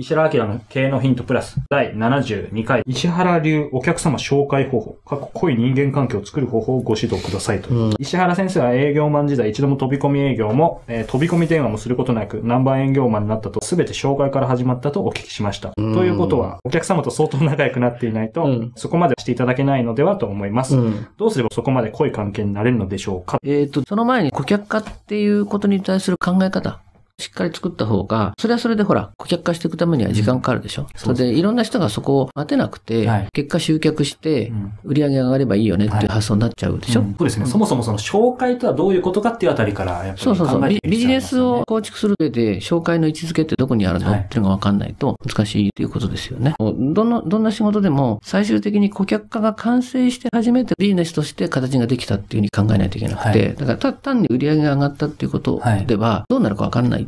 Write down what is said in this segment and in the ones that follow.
石原明の経営のヒントプラス第72回石原流お客様紹介方法、過去濃い人間関係を作る方法をご指導くださいと。うん石原先生は営業マン時代一度も飛び込み営業も、えー飛び込み電話もすることなくナンバー営業マンになったと全て紹介から始まったとお聞きしました。うんということはお客様と相当仲良くなっていないと、うんそこまでしていただけないのではと思います。うん。どうすればそこまで濃い関係になれるのでしょうか？えっ、と、その前に顧客化っていうことに対する考え方。しっかり作った方が、それはそれでほら、顧客化していくためには時間かかるでしょ？そそうれで、いろんな人がそこを待てなくて、はい。結果集客してう、ん。売り上げ上がればいいよねってはい。いう発想になっちゃうでしょ？うん。そうですね、うん。そもそもその紹介とはどういうことかっていうあたりから、やっぱりそうそうそう。ビビジネスを構築する上で、紹介の位置づけってどこにあるの？はい。っていうのが分かんないと難しいっていうことですよね。どの、どんな仕事でも、最終的に顧客化が完成して初めてビジネスとして形ができたっていうふうに考えないといけなくて、はい。だからた単に売り上げが上がったっていうことはい。では、どうなるか分かんない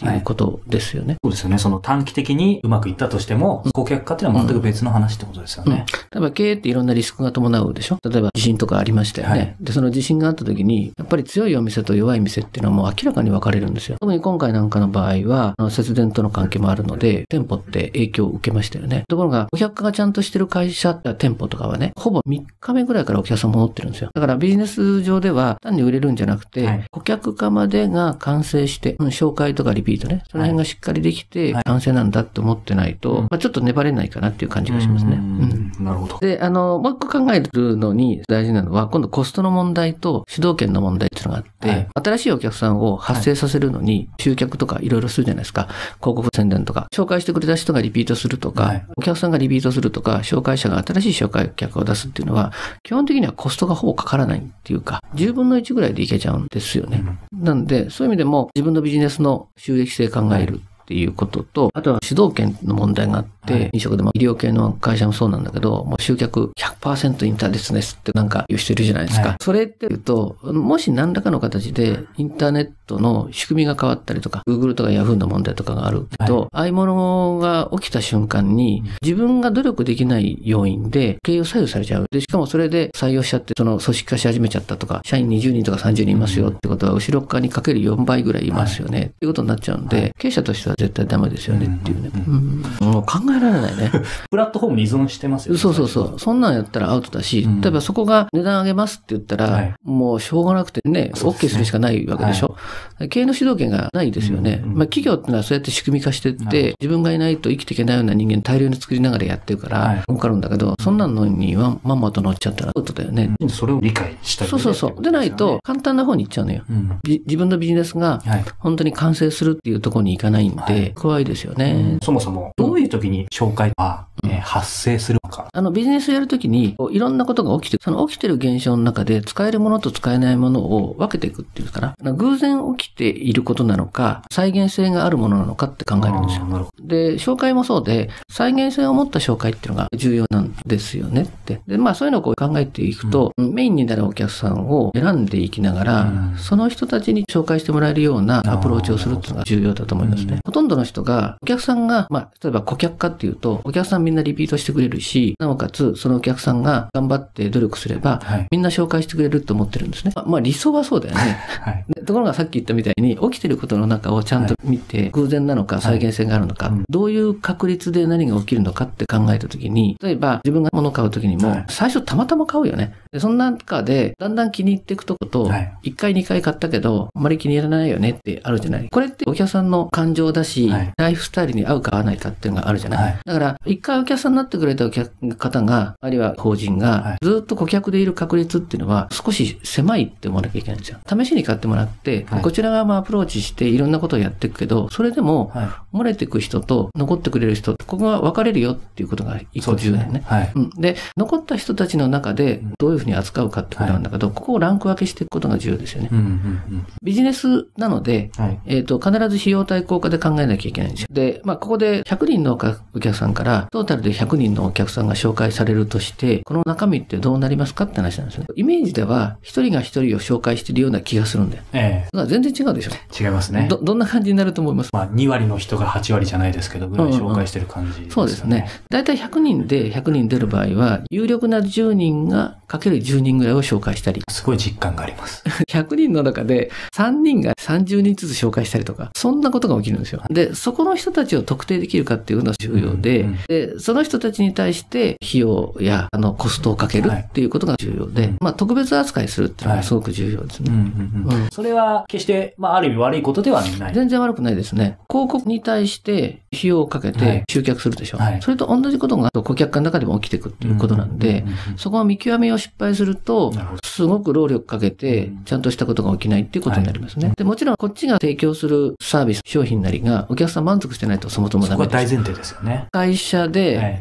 っていうことですよね。そうですよね。その短期的にうまくいったとしても、顧客化っていうのは全く別の話ってことですよね。例えば経営っていろんなリスクが伴うでしょ？例えば地震とかありましたよね。はいで、その地震があった時に、やっぱり強いお店と弱い店っていうのはもう明らかに分かれるんですよ。特に今回なんかの場合は、あの節電との関係もあるので、店舗って影響を受けましたよね。ところが、顧客化がちゃんとしてる会社、あ店舗とかはね、ほぼ3日目ぐらいからお客さん戻ってるんですよ。だからビジネス上では単に売れるんじゃなくて、はい顧客化までが完成して、うん紹介とかリピートね、その辺がしっかりできて、はい。完成なんだって思ってないと、うん。まあ、ちょっと粘れないかなっていう感じがしますね。うん。なるほど。で、あの、もう一個考えるのに大事なのは、今度コストの問題と主導権の問題っていうのがあって、はい。新しいお客さんを発生させるのに、集客とかいろいろするじゃないですか。広告宣伝とか、紹介してくれた人がリピートするとか、はい。お客さんがリピートするとか、紹介者が新しい紹介客を出すっていうのは、基本的にはコストがほぼかからないっていうか、10分の1ぐらいでいけちゃうんですよね。なんで、そういう意味でも自分のビジネスの収益性考えるっていうことと、あとは主導権の問題があって、はい。飲食でも医療系の会社もそうなんだけど、もう集客100%インターネットですってなんか言う人いるじゃないですか。はい。それって言うと、もし何らかの形でインターネットの仕組みが変わったりとか、Google とか Yahoo の問題とかがあると、はい。ああいうものが起きた瞬間に、自分が努力できない要因で経営を左右されちゃう。で、しかもそれで採用しちゃって、その組織化し始めちゃったとか、社員20人とか30人いますよってことは、後ろ側にかける4倍ぐらいいますよね。っていうことになっちゃうんで、はい。経営者としては絶対ダメですよねっていうね。うんうん。もう考えられないね。プラットフォームに依存してますよね。そうそうそう。そんなんやったらアウトだし、うん例えばそこが値段上げますって言ったら、はいもうしょうがなくてね、OK するしかないわけでしょ？経営の主導権がないですよね。うんうんまあ企業っていうのはそうやって仕組み化してって、自分がいないと生きていけないような人間大量に作りながらやってるから、はい儲かるんだけど、そんなのにはまんまと乗っちゃったらアウトだよね。それを理解したりそうそうそう。でないと、簡単な方に行っちゃうのよ。うん。び自分のビジネスがはい。本当に完成するっていうところに行かないんで、はい怖いですよね。そもそも、どういう時に紹介は、えー発生するのか。あの、ビジネスやるときに、いろんなことが起きて、その起きてる現象の中で使えるものと使えないものを分けていくっていうかな。偶然起きていることなのか、再現性があるものなのかって考えるんですよで、紹介もそうで、再現性を持った紹介っていうのが重要なんですよねって。で、まあそういうのをこう考えていくと、メインになるお客さんを選んでいきながら、うんその人たちに紹介してもらえるようなアプローチをするっていうのが重要だと思いますね。うんほとんどの人が、お客さんが、まあ、例えば顧客化っていうと、お客さんみんなリピートしてくれるし、なおかつ、そのお客さんが頑張って努力すれば、はい。みんな紹介してくれると思ってるんですね。まあ、まあ理想はそうだよね。はい。でところがさっき言ったみたいに、起きてることの中をちゃんと見て、偶然なのか再現性があるのか、うんどういう確率で何が起きるのかって考えたときに、例えば自分が物を買うときにもはい、最初たまたま買うよね。でそんな中で、だんだん気に入っていくとことはい、1回2回買ったけど、あまり気に入らないよねってあるじゃない。これってお客さんの感情だし、はいライフスタイルに合うか合わないかっていうのがあるじゃない。はいだから、一回お客さんになってくれたお客方が、あるいは法人はがい、ずっと顧客でいる確率っていうのは、少し狭いって思わなきゃいけないんですよ。試しに買ってもらって、はいこちら側もアプローチしていろんなことをやっていくけど、それでも、はい。漏れていく人と残ってくれる人、ここが分かれるよっていうことが一個重要だよね。はい。うん、で、残った人たちの中でどういうふうに扱うかってことなんだけど、ここをランク分けしていくことが重要ですよね。うんうんビジネスなので、うん。はい。えっ、と、必ず費用対効果で考えなきゃいけないんですよ。で、まあ、ここで100人のお客さんから、トータルでで100人のお客さんが紹介されるとして、この中身ってどうなりますかって話なんですね。イメージでは、一人が一人を紹介してるような気がするんだよ。えだから全然違うでしょ。え違いますね。ど、どんな感じになると思います？まあ、2割の人が8割じゃないですけど、ぐらい紹介してる感じですよね。そうですね。だいたい100人で100人出る場合は、有力な10人がかける10人ぐらいを紹介したり、すごい実感があります。100人の中で3人が30人ずつ紹介したりとか、そんなことが起きるんですよ。で、そこの人たちを特定できるかっていうのは重要で、うんうんで、その人たちに対して費用やあのコストをかけるっていうことが重要で、はいまあ特別扱いするっていうのがすごく重要ですね。それは決して、まあ、ある意味悪いことではない。全然悪くないですね。広告に対して費用をかけはいて集客するでしょ。はいそれと同じことが顧客の中でも起きていくっていうことなんで、そこの見極めを失敗するとすごく労力かけてうん、ちゃんとしたことが起きないっていうことになりますね。はいで、もちろん、こっちが提供するサービス、商品なりが、お客さん満足してないとそもそもそダメです。こは大前提ですよね。会社は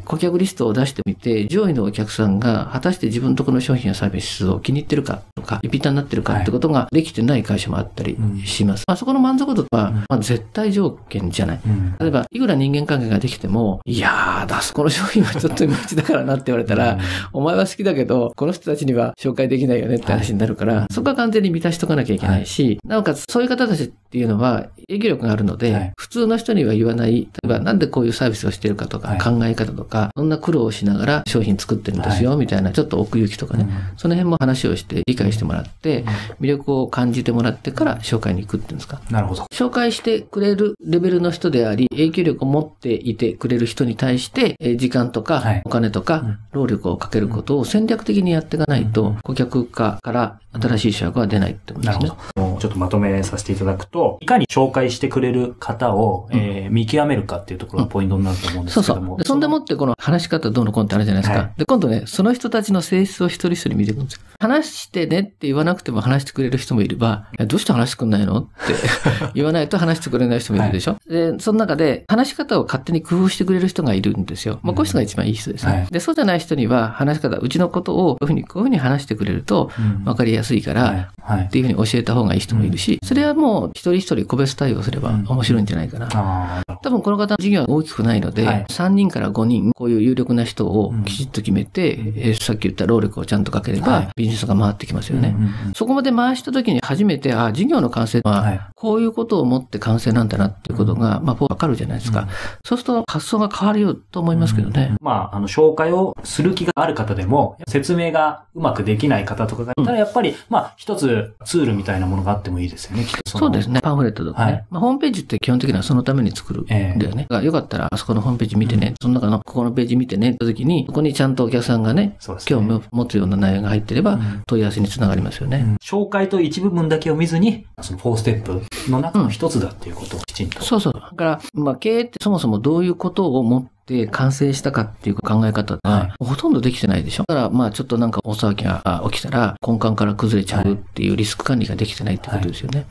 顧客リストを出してみて、上位のお客さんが果たして自分のところの商品やサービスを気に入ってるかとか、リピーターになってるかってことができてない会社もあったりします。まあ、そこの満足度は、まあ、絶対条件じゃない。うん。例えば、いくら人間関係ができても、いやー、だ、そこの商品はちょっといまいちだからなって言われたら、お前は好きだけど、この人たちには紹介できないよねって話になるから、そこは完全に満たしとかなきゃいけないし、なおかつそういう方たちっていうのは営業力があるので、はい。普通の人には言わない、例えばなんでこういうサービスをしてるかとか、はい。考え方とか、そんな苦労をしながら商品作ってるんですよ、みたいなちょっと奥行きとかね、その辺も話をして理解してもらって、魅力を感じてもらってから紹介に行くっていうんですか。なるほど。紹介してくれるレベルの人であり、影響力を持っていてくれる人に対して、えー時間とはいかお金とうんか労力をかけることを戦略的にやっていかないと、顧客化から新しい主役は出ないってことですねなるほ。ど。ちょっとまとめさせていただくと、いかに紹介してくれる方を、えー見極めるかっていうところがポイントになると思うんでそうそすけども。う。でそんでもってこの話し方どうのこうのってあるじゃないですか。はいで、今度ね、その人たちの性質を一人一人見ていくんですよ。話してねって言わなくても話してくれる人もいれば、えどうして話してくんないのって 言わないと話してくれない人もいるでしょ、で、その中で話し方を勝手に工夫してくれる人がいるんですよ。まあ、こういう人が一番いい人ですね。はいで、そうじゃない人には話し方、うちのことをこういうふうに、こういうふうに話してくれるとうん分かりやすいから、はい。はいっていうふうに教えた方がいい人もいるし、それはもう一人一人個別対応すれば面白いんじゃないかな。ああ、多分この方の事業は大きくないので、はい。3人から5人、こういう有力な人をきちっと決めて、えーさっき言った労力をちゃんとかければ、はい。ビジネスが回ってきますよね。うんうんうんそこまで回した時に初めて、あ、事業の完成は、はい。こういうことをもって完成なんだなっていうことが、まあ、わかるじゃないですか。うん。そうすると発想が変わるよと思いますけどね。まあ、あの、紹介をする気がある方でも、説明がうまくできない方とかがいたら、やっぱり、まあ、一つツールみたいなものがあってもいいですよね、きっとそうですね。パンフレットとかね。はいまあ、ホームページって基本的にはそのために作るんだよね。だからよかったら、あそこのホームページ見てね。その中のここのページ見てねって時に、そこにちゃんとお客さんがね、ね興味を持つような内容が入ってれば、うん問い合わせにつながりますよね。うん紹介と一部分だけを見ずに、その4ステップの中の一つだっていうことをきちんと。そうそう。だから、まあ、経営ってそもそもどういうことを持って完成したかっていう考え方が、はいほとんどできてないでしょ。だから、まあ、ちょっとなんか大騒ぎがあ起きたら、根幹から崩れちゃうっていうリスク管理ができてないってことですよね。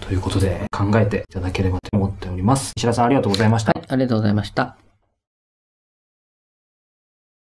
ということで、考えていただければと思っております。石田さんありがとうございました。はい、ありがとうございました。